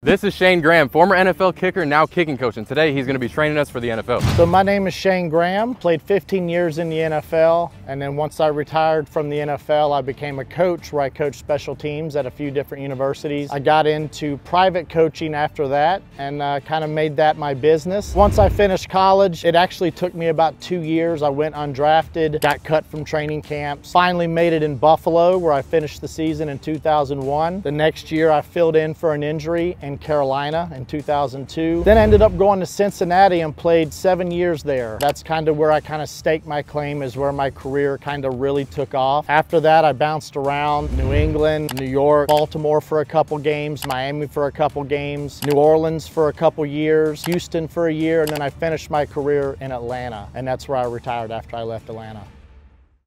This is Shayne Graham, former NFL kicker, now kicking coach, and today he's going to be training us for the NFL. So my name is Shayne Graham, played 15 years in the NFL, and then once I retired from the NFL, I became a coach where I coached special teams at a few different universities. I got into private coaching after that and uh, kind of made that my business. Once I finished college, it actually took me about two years. I went undrafted, got cut from training camps, finally made it in Buffalo where I finished the season in 2001. The next year I filled in for an injury in Carolina in 2002. Then ended up going to Cincinnati and played seven years there. That's kind of where I kind of staked my claim is where my career kind of really took off. After that, I bounced around New England, New York, Baltimore for a couple games, Miami for a couple games, New Orleans for a couple years, Houston for a year, and then I finished my career in Atlanta. And that's where I retired after I left Atlanta.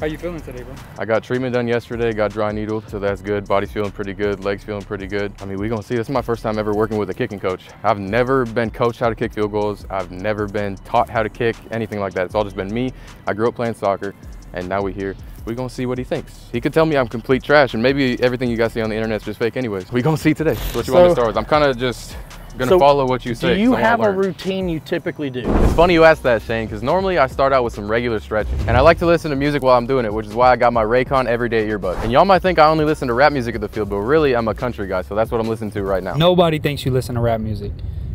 How you feeling today, bro? I got treatment done yesterday, got dry needle, so that's good. Body's feeling pretty good, legs feeling pretty good. I mean, we gonna see. This is my first time ever working with a kicking coach. I've never been coached how to kick field goals. I've never been taught how to kick, anything like that. It's all just been me. I grew up playing soccer, and now we're here. We gonna see what he thinks. He could tell me I'm complete trash, and maybe everything you guys see on the internet is just fake anyways. We gonna see today. What you So- want to start with? I'm kind of just gonna So, follow what you say. Do you 'cause have a routine you typically do? It's funny you ask that, Shayne, because normally I start out with some regular stretching. And I like to listen to music while I'm doing it, which is why I got my Raycon everyday earbud. And y'all might think I only listen to rap music at the field, but really I'm a country guy, so that's what I'm listening to right now. Nobody thinks you listen to rap music.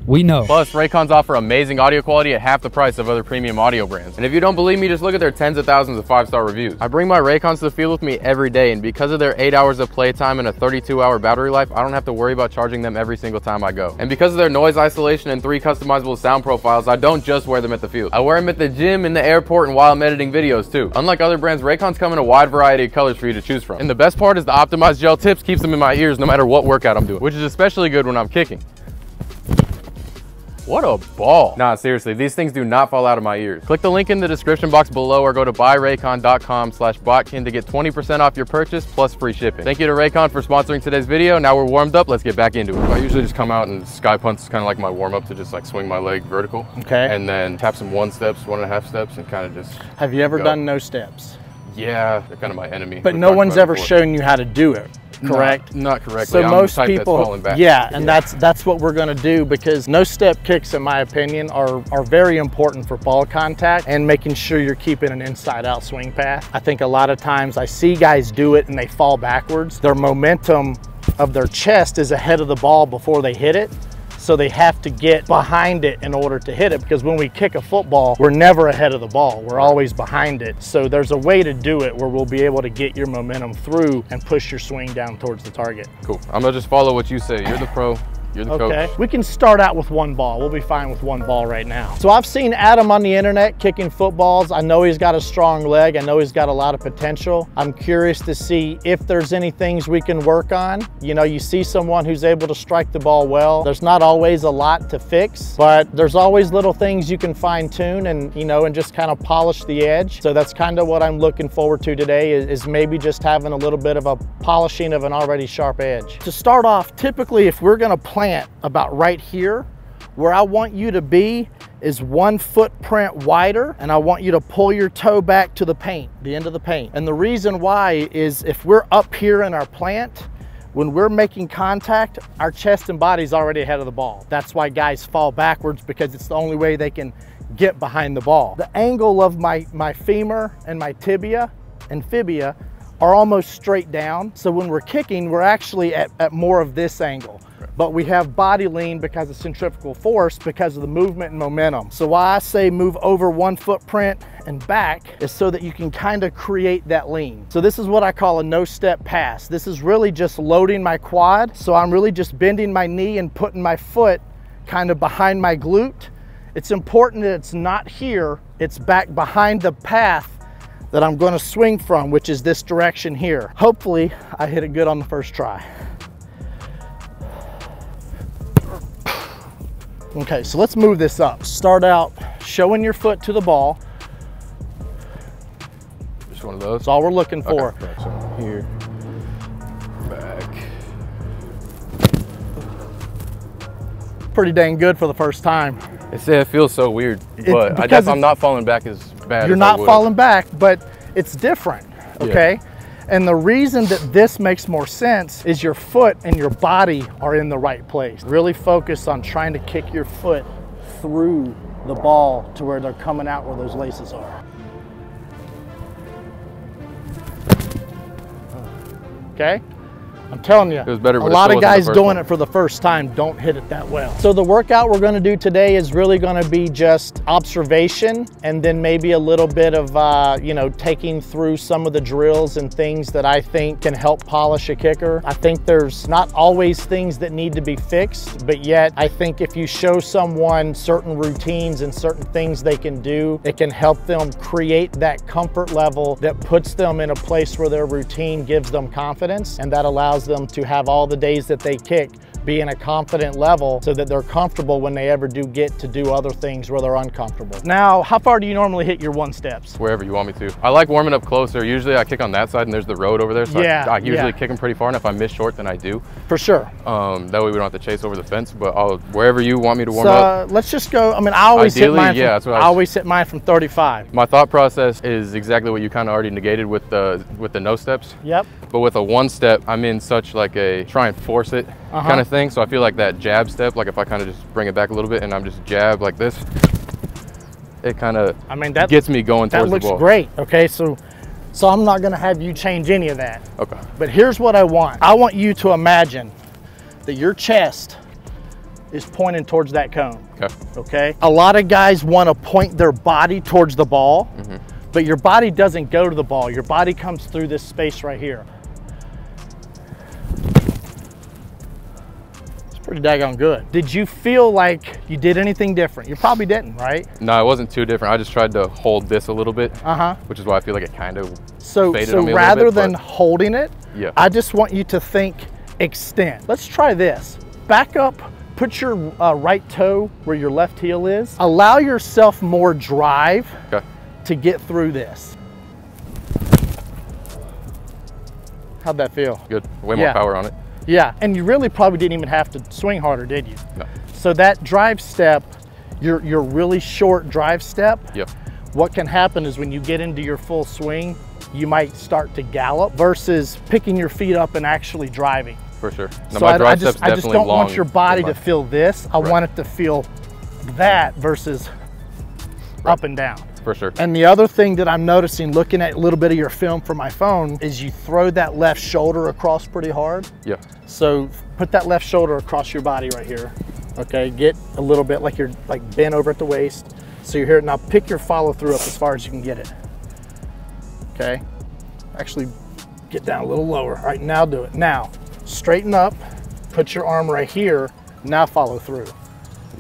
We know. Plus, Raycons offer amazing audio quality at half the price of other premium audio brands. And if you don't believe me, just look at their tens of thousands of five-star reviews. I bring my Raycons to the field with me every day, and because of their 8 hours of playtime and a 32-hour battery life, I don't have to worry about charging them every single time I go. And because of their noise isolation and three customizable sound profiles, I don't just wear them at the field. I wear them at the gym, in the airport, and while I'm editing videos too. Unlike other brands, Raycons come in a wide variety of colors for you to choose from. And the best part is the optimized gel tips keeps them in my ears no matter what workout I'm doing, which is especially good when I'm kicking. What a ball. Nah, seriously, these things do not fall out of my ears. Click the link in the description box below or go to buyraycon.com slash botkin to get 20% off your purchase plus free shipping. Thank you to Raycon for sponsoring today's video. Now we're warmed up, let's get back into it. I usually just come out and sky punch is kind of like my warm up to just like swing my leg vertical. Okay. And then tap some one steps, one and a half steps and kind of just, Have you ever Go. done no steps? yeah, they're kind of my enemy. But We've no one's ever before. shown you how to do it, correct? Not, not correctly. So I'm most people, that's falling back. yeah, and that's that's what we're going to do because no step kicks, in my opinion, are are very important for ball contact and making sure you're keeping an inside-out swing path. I think a lot of times I see guys do it and they fall backwards. Their momentum of their chest is ahead of the ball before they hit it. So they have to get behind it in order to hit it because when we kick a football, we're never ahead of the ball. We're always behind it. So there's a way to do it where we'll be able to get your momentum through and push your swing down towards the target. Cool. I'm gonna just follow what you say. You're the pro, you're the Okay. coach. We can start out with one ball. We'll be fine with one ball right now. So I've seen Adam on the internet kicking footballs. I know he's got a strong leg. I know he's got a lot of potential. I'm curious to see if there's any things we can work on. You know, you see someone who's able to strike the ball well. There's not always a lot to fix, but there's always little things you can fine tune and, you know, and just kind of polish the edge. So that's kind of what I'm looking forward to today is, is maybe just having a little bit of a polishing of an already sharp edge. To start off, typically if we're gonna plant about right here, where I want you to be is one footprint wider and I want you to pull your toe back to the paint, the end of the paint. And the reason why is if we're up here in our plant, when we're making contact, our chest and body's already ahead of the ball. That's why guys fall backwards because it's the only way they can get behind the ball. The angle of my, my femur and my tibia and fibia are almost straight down. So when we're kicking, we're actually at, at more of this angle. But we have body lean because of centrifugal force because of the movement and momentum. So why I say move over one footprint and back is so that you can kind of create that lean. So this is what I call a no step pass. This is really just loading my quad. So I'm really just bending my knee and putting my foot kind of behind my glute. It's important that it's not here, it's back behind the path that I'm gonna swing from, which is this direction here. Hopefully I hit it good on the first try. Okay, so let's move this up. Start out showing your foot to the ball. Just one of those. That's all we're looking for. Okay, right, so here, back. Pretty dang good for the first time. Say it feels so weird, but I guess I'm not falling back as bad. You're not falling back, but it's different, okay? And the reason that this makes more sense is your foot and your body are in the right place. Really focus on trying to kick your foot through the ball to where they're coming out where those laces are. Okay? I'm telling you, It was better, a lot of guys doing one. it for the first time don't hit it that well. So the workout we're gonna do today is really gonna be just observation and then maybe a little bit of, uh, you know, taking through some of the drills and things that I think can help polish a kicker. I think there's not always things that need to be fixed, but yet I think if you show someone certain routines and certain things they can do, it can help them create that comfort level that puts them in a place where their routine gives them confidence and that allows them to have all the days that they kick be in a confident level so that they're comfortable when they ever do get to do other things where they're uncomfortable. Now, how far do you normally hit your one steps? Wherever you want me to. I like warming up closer. Usually I kick on that side and there's the road over there. So Yeah, I, I usually yeah. kick them pretty far. And if I miss short, then I do. For sure. Um, that way we don't have to chase over the fence. But I'll, wherever you want me to warm So up. let's just go. I mean, I always Ideally, hit mine. yeah, from, that's what I I, always hit mine from 35. My thought process is exactly what you kind of already negated with the with the no steps. Yep. But with a one step, I'm in such like a try and force it Uh-huh. kind of thing. So I feel like that jab step, like if I kind of just bring it back a little bit and I'm just jab like this, it kind of I mean that gets me going that towards looks the ball. great. Okay, so so I'm not gonna have you change any of that. Okay. But here's what I want. I want you to imagine that your chest is pointing towards that cone. Okay. Okay. A lot of guys want to point their body towards the ball, Mm-hmm. but your body doesn't go to the ball. Your body comes through this space right here. Pretty daggone good. Did you feel like you did anything different? You probably didn't, right? No, it wasn't too different. I just tried to hold this a little bit, Uh huh. which is why I feel like it kind of So, faded so on me a little rather bit, than but- holding it, Yeah. I just want you to think extend. Let's try this. Back up, put your uh, right toe where your left heel is. Allow yourself more drive Okay. to get through this. How'd that feel? Good. Way more Yeah. power on it. Yeah, and you really probably didn't even have to swing harder, did you? No. So that drive step, your your really short drive step, Yep. what can happen is when you get into your full swing, you might start to gallop versus picking your feet up and actually driving. For sure. No, so my I, I just, I just don't want your body to feel this. I Right. want it to feel that versus up and down. For sure. And the other thing that I'm noticing looking at a little bit of your film from my phone is you throw that left shoulder across pretty hard. Yeah. So put that left shoulder across your body right here. Okay, get a little bit like you're like bent over at the waist. So you're here, now pick your follow through up as far as you can get it. Okay, actually get down a little lower. All right, now do it. Now, straighten up, put your arm right here, now follow through.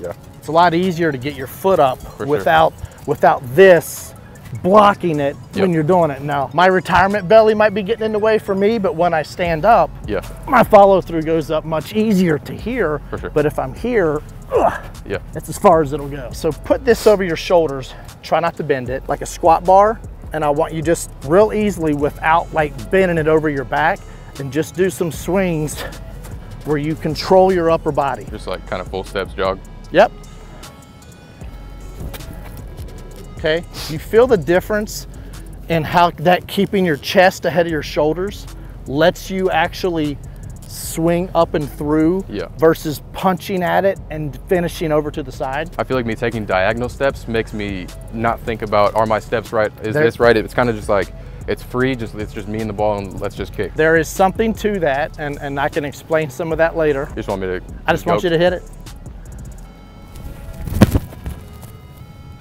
Yeah. It's a lot easier to get your foot up sure. without without this blocking it when you're doing it. Now, my retirement belly might be getting in the way for me, but when I stand up, Yeah. my follow through goes up much easier to here. For sure. But if I'm here, ugh, Yeah. that's as far as it'll go. So put this over your shoulders. Try not to bend it like a squat bar. And I want you just real easily without like bending it over your back and just do some swings where you control your upper body. Just like kind of full steps jog. Yep. Okay, you feel the difference in how that keeping your chest ahead of your shoulders lets you actually swing up and through Yeah. versus punching at it and finishing over to the side. I feel like me taking diagonal steps makes me not think about are my steps right? Is There- this right? It's kind of just like it's free. Just it's just me and the ball, and let's just kick. There is something to that, and, and I can explain some of that later. You just want me to? I just want you to hit it.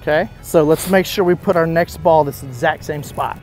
Okay, so let's make sure we put our next ball this exact same spot.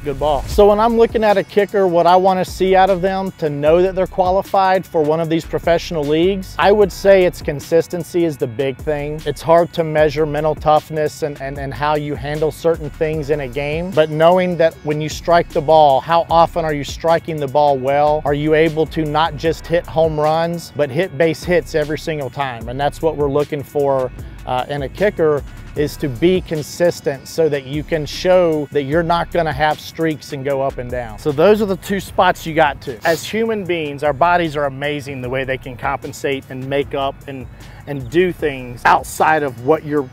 A good ball. So when I'm looking at a kicker, what I want to see out of them to know that they're qualified for one of these professional leagues, I would say it's consistency is the big thing. It's hard to measure mental toughness and, and, and how you handle certain things in a game, but knowing that when you strike the ball, how often are you striking the ball well? Are you able to not just hit home runs, but hit base hits every single time? And that's what we're looking for uh, in a kicker is to be consistent so that you can show that you're not going to have streaks and go up and down. So those are the two spots you got to. As human beings, our bodies are amazing the way they can compensate and make up and and do things outside of what you're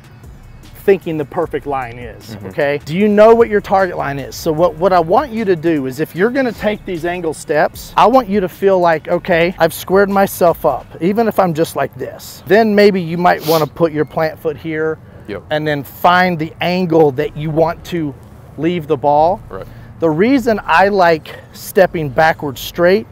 thinking the perfect line is, mm-hmm. okay? Do you know what your target line is? So what, what I want you to do is if you're gonna take these angle steps, I want you to feel like, okay, I've squared myself up, even if I'm just like this. Then maybe you might wanna put your plant foot here Yep. and then find the angle that you want to leave the ball. Right. The reason I like stepping backwards straight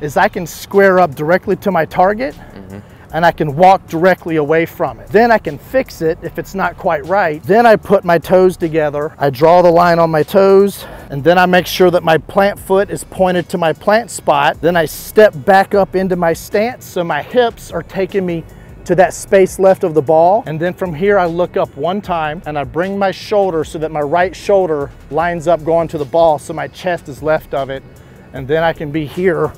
is I can square up directly to my target mm-hmm. and I can walk directly away from it. Then I can fix it if it's not quite right. Then I put my toes together. I draw the line on my toes and then I make sure that my plant foot is pointed to my plant spot. Then I step back up into my stance so my hips are taking me to that space left of the ball. And then from here, I look up one time and I bring my shoulder so that my right shoulder lines up going to the ball so my chest is left of it. And then I can be here.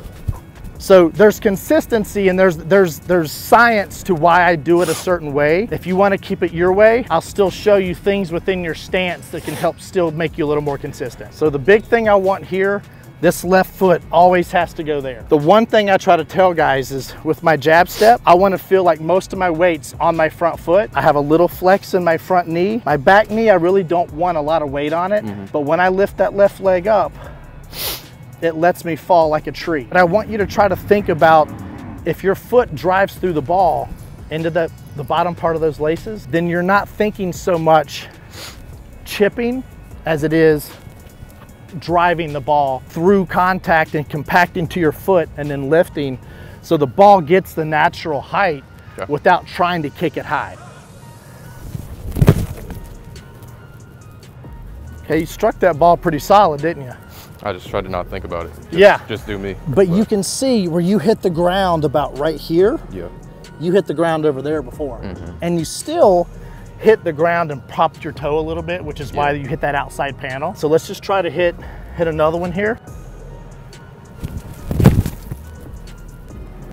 So there's consistency and there's there's there's science to why I do it a certain way. If you want to keep it your way, I'll still show you things within your stance that can help still make you a little more consistent. So the big thing I want here this left foot always has to go there. The one thing I try to tell guys is with my jab step, I want to feel like most of my weight's on my front foot. I have a little flex in my front knee. My back knee, I really don't want a lot of weight on it. Mm-hmm. But when I lift that left leg up, it lets me fall like a tree. But I want you to try to think about if your foot drives through the ball into the, the bottom part of those laces, then you're not thinking so much chipping as it is driving the ball through contact and compacting to your foot and then lifting so the ball gets the natural height Okay. without trying to kick it high. Okay, you struck that ball pretty solid, didn't you? I just tried to not think about it. Just, Yeah. Just do me. But you can see where you hit the ground about right here, Yeah. you hit the ground over there before. Mm-hmm. And you still hit the ground and popped your toe a little bit, which is why Yeah. you hit that outside panel. So let's just try to hit hit another one here.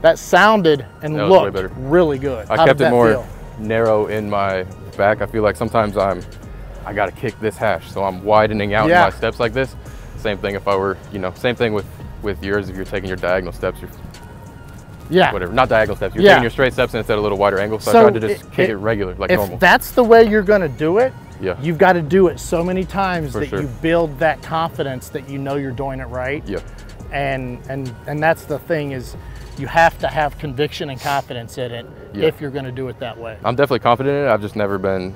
That sounded and That looked really good. I How kept it more feel? narrow in my back. I feel like sometimes I'm, I gotta kick this hash, so I'm widening out Yeah. my steps like this. Same thing if I were, you know, same thing with with yours. If you're taking your diagonal steps, you're Yeah. whatever, not diagonal steps. You're Yeah. taking your straight steps and it's at a little wider angle. So, So I tried to just it- kick it- it, regular, like if normal. that's the way you're going to do it, Yeah. you've got to do it so many times For that sure. you build that confidence that you know you're doing it right. yeah. and and and that's the thing is you have to have conviction and confidence in it Yeah. if you're going to do it that way I'm definitely confident in it. I've just never been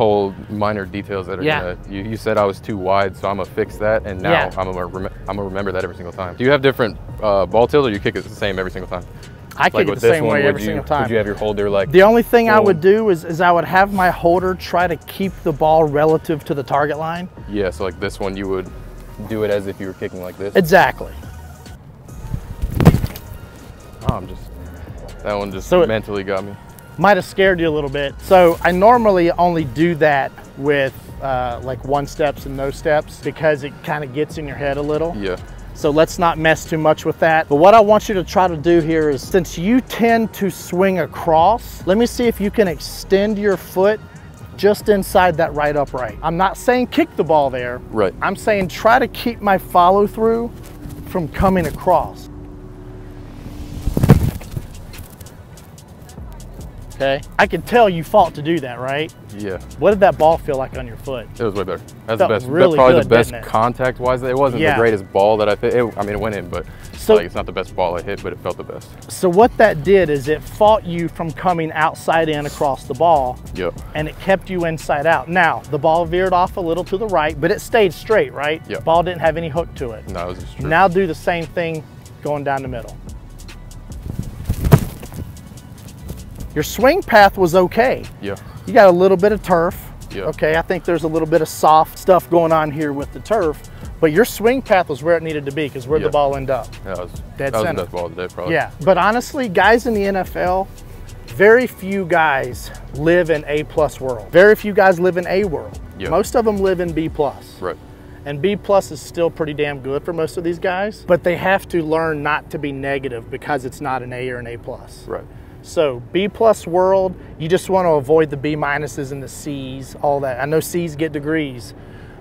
told minor details that are Yeah. gonna. You, you said I was too wide, so I'm gonna fix that, and now Yeah. I'm gonna rem- I'm gonna remember that every single time. Do you have different uh, ball tilts, or you kick it the same every single time? i kick Like it the same one, way every you, single time Would you have your holder like? the only thing i would do is, is i would have my holder try to keep the ball relative to the target line Yeah, so like this one, you would do it as if you were kicking like this. exactly Oh, I'm just that one just So it- mentally got me. Might have scared you a little bit so i normally only do that with uh, like one steps and no steps because it kind of gets in your head a little Yeah, So let's not mess too much with that. But what I want you to try to do here is since you tend to swing across, let me see if you can extend your foot just inside that right upright. I'm not saying kick the ball there. right. I'm saying try to keep my follow through from coming across. Okay. I can tell you fought to do that, right? Yeah, What did that ball feel like on your foot? it was way better. That's the best. really probably good, the best contact wise. It wasn't Yeah. the greatest ball that I hit. It, I mean, it went in, but So- like it's not the best ball I hit, but it felt the best. So what that did is it fought you from coming outside in across the ball Yep. and it kept you inside out. Now, the ball veered off a little to the right, but it stayed straight, right? Yeah. Ball didn't have any hook to it. No, it was just true. Now do the same thing going down the middle. Your swing path was okay. Yeah. You got a little bit of turf. Yeah. Okay, I think there's a little bit of soft stuff going on here with the turf, but your swing path was where it needed to be because where'd Yeah. the ball end up? Yeah, That was Dead that was center. the best ball of the day, probably. Yeah, but honestly, guys in the NFL, very few guys live in A plus world. Very few guys live in A world. Yeah. Most of them live in B plus. Right. And B plus is still pretty damn good for most of these guys, but they have to learn not to be negative because it's not an A or an A plus. Right. So B plus world, you just want to avoid the B minuses and the C's, all that. I know C's get degrees,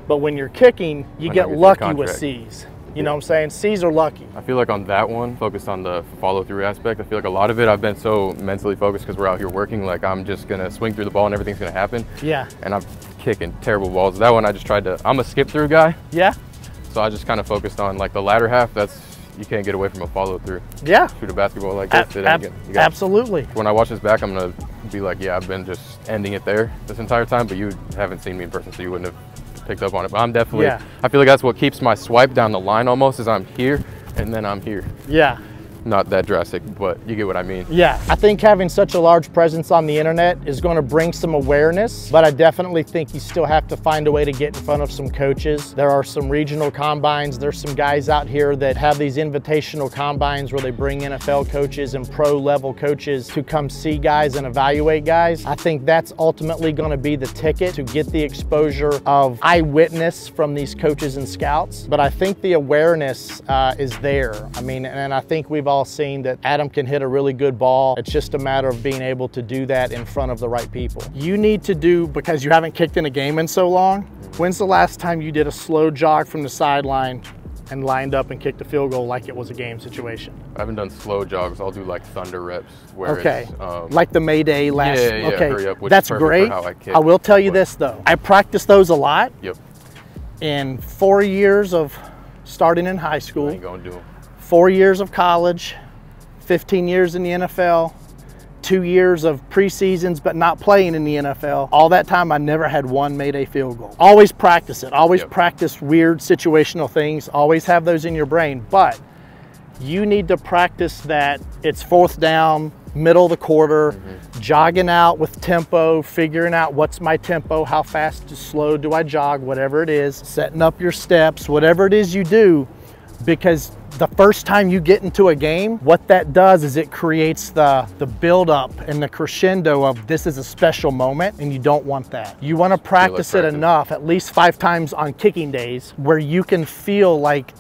but when you're kicking, you get lucky with. C's. You You know what I'm saying? C's are lucky. I feel like on that one, focused on the follow through aspect, I feel like a lot of it I've been so mentally focused because we're out here working, like I'm just gonna swing through the ball and everything's gonna happen. Yeah. And I'm kicking terrible balls. That one I just tried to, I'm a skip through guy. Yeah. So I just kind of focused on like the latter half. That's, you can't get away from a follow through. Yeah. Shoot a basketball like this. ab- ain't good. You got- absolutely. when I watch this back, I'm gonna be like, yeah, I've been just ending it there this entire time, but you haven't seen me in person, so you wouldn't have picked up on it. But I'm definitely, Yeah. I feel like that's what keeps my swipe down the line almost, is I'm here and then I'm here. Yeah. Not that drastic, but you get what I mean. Yeah, I think having such a large presence on the internet is going to bring some awareness, but I definitely think you still have to find a way to get in front of some coaches. There are some regional combines. There's some guys out here that have these invitational combines where they bring NFL coaches and pro level coaches to come see guys and evaluate guys. I think that's ultimately going to be the ticket to get the exposure of eyewitness from these coaches and scouts. But I think the awareness uh, is there. I mean, and I think we've all seen that Adam can hit a really good ball. It's just a matter of being able to do that in front of the right people. You need to do, because you haven't kicked in a game in so long, when's the last time you did a slow jog from the sideline and lined up and kicked a field goal like it was a game situation? I haven't done slow jogs. I'll do like thunder reps where Okay, it's, um, like the Mayday last. Yeah, yeah, okay, hurry up, that's great. I I will tell you but- this though, I practice those a lot. yep, In four years of starting in high I school, ain't gonna do them. Four years of college, 15 years in the NFL, two years of preseasons but not playing in the NFL. All that time, I never had one Mayday field goal. Always practice it. Always Yep. practice weird situational things. Always have those in your brain. But you need to practice that it's fourth down, middle of the quarter, mm-hmm. jogging out with tempo, figuring out what's my tempo, how fast, to slow do I jog, whatever it is, setting up your steps, whatever it is you do, because the first time you get into a game, what that does is it creates the, the buildup and the crescendo of this is a special moment and you don't want that. You want to practice it enough, at least five times on kicking days, where you can feel like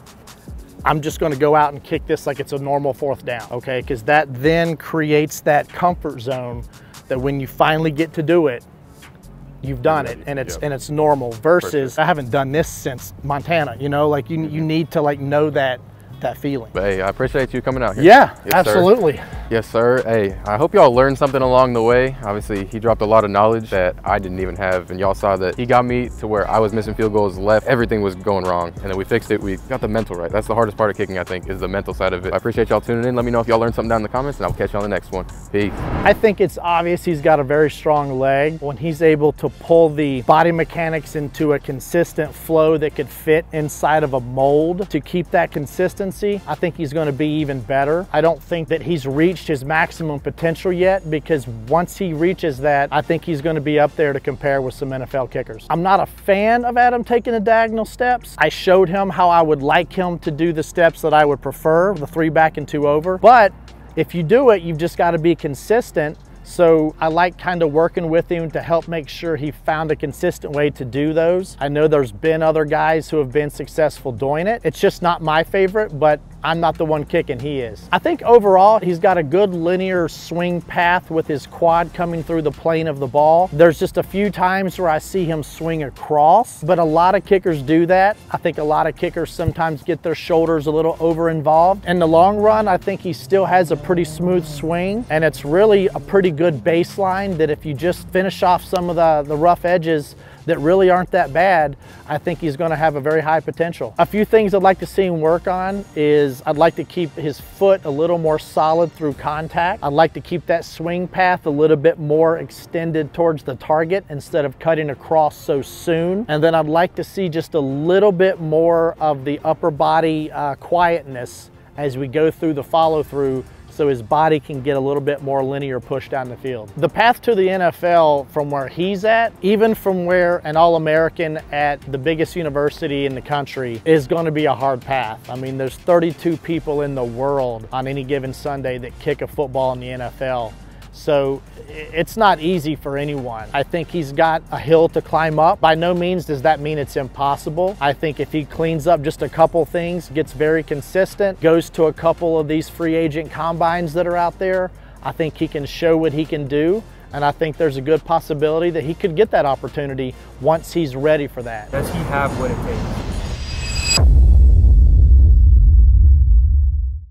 I'm just going to go out and kick this like it's a normal fourth down, okay? Because that then creates that comfort zone that when you finally get to do it, you've done it and it's Yep. and it's normal. Versus I haven't done this since Montana, you know, like you you need to like know that that feeling. But hey, I appreciate you coming out here. Yeah, Yes, sir. Yes, sir. Hey, I hope y'all learned something along the way. Obviously, he dropped a lot of knowledge that I didn't even have, and y'all saw that he got me to where I was missing field goals left. Everything was going wrong, and then we fixed it. We got the mental right. That's the hardest part of kicking, I think, is the mental side of it. I appreciate y'all tuning in. Let me know if y'all learned something down in the comments, and I'll catch you on the next one. Peace. I think it's obvious he's got a very strong leg. When he's able to pull the body mechanics into a consistent flow that could fit inside of a mold to keep that consistency, I think he's going to be even better. I don't think that he's reached his maximum potential yet because once he reaches that, I think he's going to be up there to compare with some NFL kickers. I'm not a fan of Adam taking the diagonal steps. I showed him how I would like him to do the steps that I would prefer, the three back and two over. But if you do it, you've just got to be consistent. So I like kind of working with him to help make sure he found a consistent way to do those. I know there's been other guys who have been successful doing it. It's just not my favorite, but I'm not the one kicking, he is. I think overall, he's got a good linear swing path with his quad coming through the plane of the ball. There's just a few times where I see him swing across, but a lot of kickers do that. I think a lot of kickers sometimes get their shoulders a little over involved. In the long run, I think he still has a pretty smooth swing, and it's really a pretty good baseline that if you just finish off some of the, the rough edges, that really aren't that bad, I think he's going to have a very high potential. A few things I'd like to see him work on is I'd like to keep his foot a little more solid through contact. I'd like to keep that swing path a little bit more extended towards the target instead of cutting across so soon. And then I'd like to see just a little bit more of the upper body uh, quietness as we go through the follow through so his body can get a little bit more linear push down the field. The path to the NFL from where he's at, even from where an All-American at the biggest university in the country is going to be a hard path. I mean, there's 32 people in the world on any given Sunday that kick a football in the NFL. So it's not easy for anyone. I think he's got a hill to climb up. By no means does that mean it's impossible. I think if he cleans up just a couple things, gets very consistent, goes to a couple of these free agent combines that are out there, I think he can show what he can do. And I think there's a good possibility that he could get that opportunity once he's ready for that. Does he have what it takes?